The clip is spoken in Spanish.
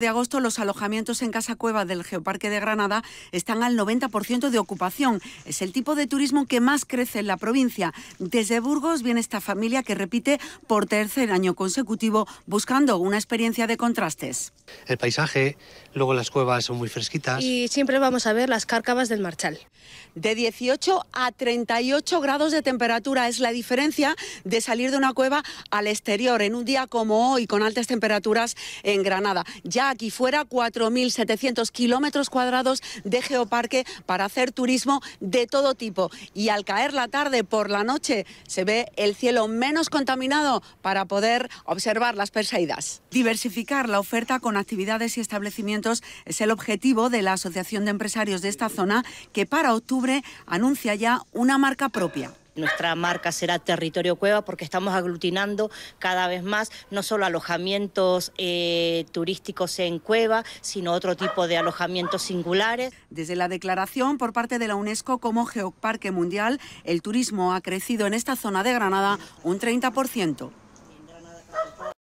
de agosto los alojamientos en Casa Cueva del Geoparque de Granada están al 90% de ocupación. Es el tipo de turismo que más crece en la provincia. Desde Burgos viene esta familia que repite por tercer año consecutivo buscando una experiencia de contrastes. El paisaje, luego las cuevas son muy fresquitas. Y siempre vamos a ver las cárcavas del Marchal. De 18 a 38 grados de temperatura es la diferencia de salir de una cueva al exterior en un día como hoy con altas temperaturas en Granada. Ya aquí fuera 4.700 kilómetros cuadrados de geoparque para hacer turismo de todo tipo. Y al caer la tarde por la noche se ve el cielo menos contaminado para poder observar las Perseidas. Diversificar la oferta con actividades y establecimientos es el objetivo de la Asociación de Empresarios de esta zona que para octubre anuncia ya una marca propia. Nuestra marca será Territorio Cueva porque estamos aglutinando cada vez más no solo alojamientos eh, turísticos en Cueva, sino otro tipo de alojamientos singulares. Desde la declaración por parte de la UNESCO como Geoparque Mundial, el turismo ha crecido en esta zona de Granada un 30%.